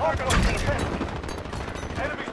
Target on the defense. Enemy